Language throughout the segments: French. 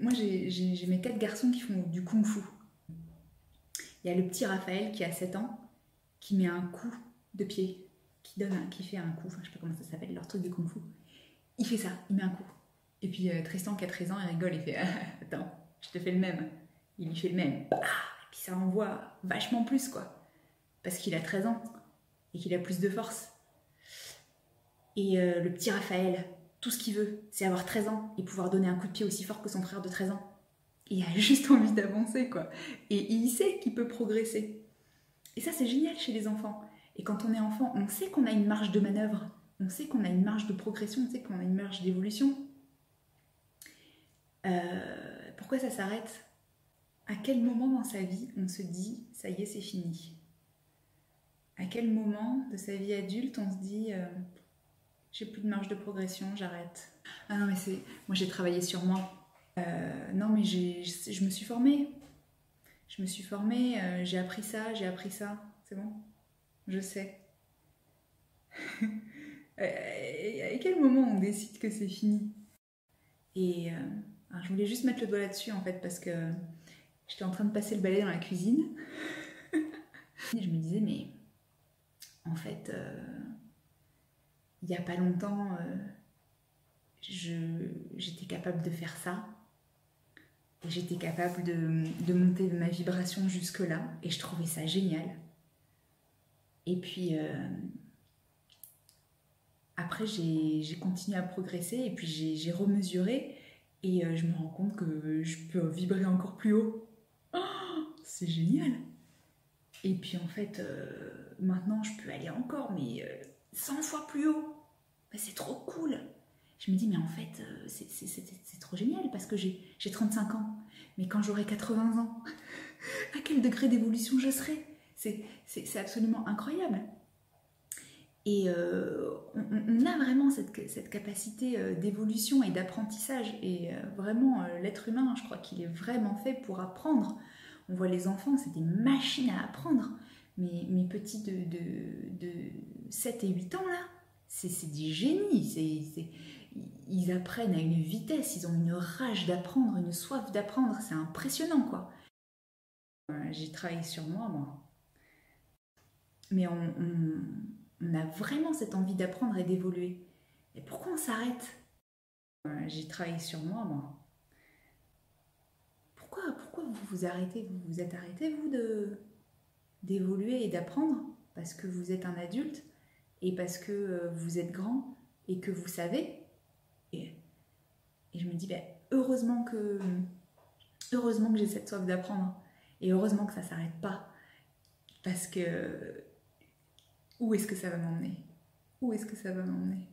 Moi, j'ai mes quatre garçons qui font du kung-fu. Il y a le petit Raphaël qui a 7 ans, qui met un coup de pied, qui donne un, qui fait un coup, enfin je sais pas comment ça s'appelle, leur truc de kung-fu. Il fait ça, il met un coup. Et puis euh, Tristan qui a 13 ans, il rigole, il fait Attends, je te fais le même. Il lui fait le même. et puis ça envoie vachement plus, quoi. Parce qu'il a 13 ans et qu'il a plus de force. Et euh, le petit Raphaël, tout ce qu'il veut, c'est avoir 13 ans et pouvoir donner un coup de pied aussi fort que son frère de 13 ans. il a juste envie d'avancer, quoi. Et il sait qu'il peut progresser. Et ça, c'est génial chez les enfants. Et quand on est enfant, on sait qu'on a une marge de manœuvre, on sait qu'on a une marge de progression, on sait qu'on a une marge d'évolution. Euh, pourquoi ça s'arrête? À quel moment dans sa vie on se dit ça y est, c'est fini? À quel moment de sa vie adulte on se dit euh, j'ai plus de marge de progression, j'arrête? Ah non, mais c'est. Moi j'ai travaillé sur moi. Euh, non, mais je me suis formée. Je me suis formée, j'ai appris ça, j'ai appris ça. C'est bon? Je sais. à quel moment on décide que c'est fini? Et je voulais juste mettre le doigt là-dessus en fait parce que j'étais en train de passer le balai dans la cuisine. Et je me disais, mais en fait, euh, il n'y a pas longtemps, euh, j'étais capable de faire ça. Et j'étais capable de, de, monter ma vibration jusque-là. Et je trouvais ça génial. Et puis, euh, après, j'ai continué à progresser. Et puis, j'ai remesuré. Et euh, je me rends compte que je peux vibrer encore plus haut. Oh, c'est génial. Et puis en fait, euh, maintenant je peux aller encore, mais 100 euh, fois plus haut. c'est trop cool. Je me dis, mais en fait, c'est trop génial parce que j'ai 35 ans. Mais quand j'aurai 80 ans, à quel degré d'évolution je serai? C'est absolument incroyable. Et euh, on, a vraiment cette, capacité euh, d'évolution et d'apprentissage. Et euh, vraiment, l'être humain, je crois qu'il est vraiment fait pour apprendre. On voit les enfants, c'est des machines à apprendre. Mais mes petits de, de, 7 et 8 ans, là, c'est des génies. ils apprennent à une vitesse, ils ont une rage d'apprendre, une soif d'apprendre. C'est impressionnant, quoi. J'ai travaillé sur moi, moi. Mais on a vraiment cette envie d'apprendre et d'évoluer. Et pourquoi on s'arrête? Euh, J'ai travaillé sur moi, moi. Pourquoi, pourquoi vous vous arrêtez? Vous vous êtes arrêté, vous, de d'évoluer et d'apprendre? Parce que vous êtes un adulte et parce que euh, vous êtes grand et que vous savez? Et, je me dis, ben, heureusement que, heureusement que j'ai cette soif d'apprendre et heureusement que ça s'arrête pas parce que où est-ce que ça va m'emmener? Où est-ce que ça va m'emmener?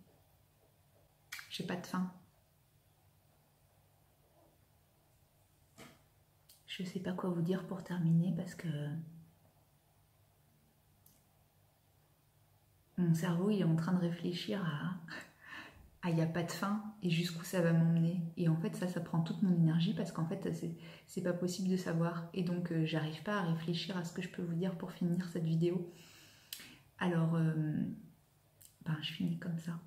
J'ai pas de faim. Je sais pas quoi vous dire pour terminer parce que mon cerveau il est en train de réfléchir à il n'y a pas de fin et jusqu'où ça va m'emmener. Et en fait, ça, ça prend toute mon énergie parce qu'en fait, c'est pas possible de savoir. Et donc, euh, j'arrive pas à réfléchir à ce que je peux vous dire pour finir cette vidéo. Alors, euh, ben, je finis comme ça.